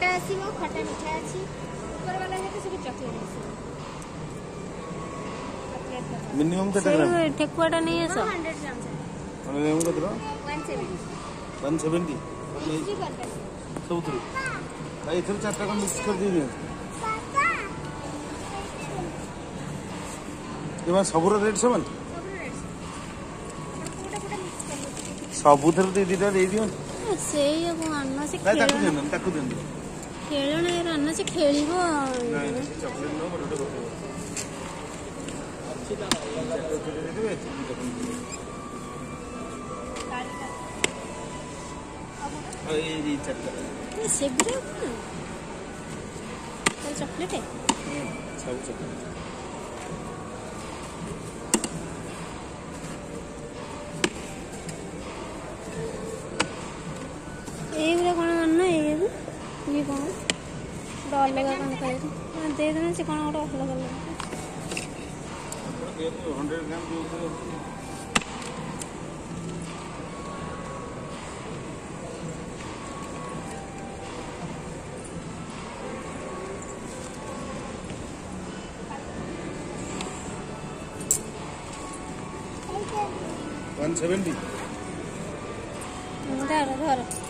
ଖଟା ଆସିବ ଖଟା ମିଠା ଅଛି ଉପରବାଲା ହେଲେ ସବୁ ଚକୋଲେଟ୍ ଆସିବ ମିନିମମ କେତେ ଗ୍ରାମ ସେଇ ଠେକୁଆଟା ନେଇ ଆସ 100 ଗ୍ରାମ ସାର ମିନିମମ କେତେ 170 170 ଇଜି କରିପାରିବ ସବୁଥିରୁ ଭାଇ ଏଥିରୁ ଚାରିଟା କଣ ମିକ୍ସ କରିଦେଇ ଦିଅନ୍ତୁ ଏମାନେ ସବୁର ରେଟ୍ ସମାନ ସବୁଥିରୁ ଦୁଇ ଦୁଇଟା ଦେଇ ଦିଅନ୍ତୁ ସେଇଆକୁ ଆଣ ସେ ତାକୁ ଦିଅନ୍ତୁ ତାକୁ ଦିଅନ୍ତୁ ଖେଳଣା ରାନା ସେ ଖେଳିବ ସେଗୁଡ଼ା ଚକୋଲେଟ୍ ସବୁ ଚକୋଲେଟ୍ ଅଲଗା କ'ଣ ଖାଇଛୁ ଦେଇଦେଲେ ସେ କ'ଣ ଗୋଟେ ଅଲଗା କଲେ ଘର